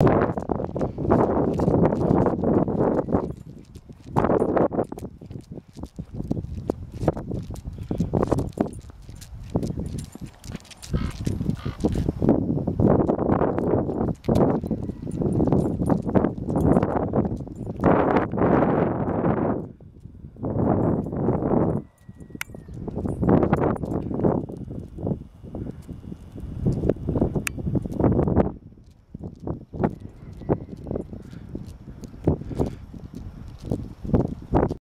you.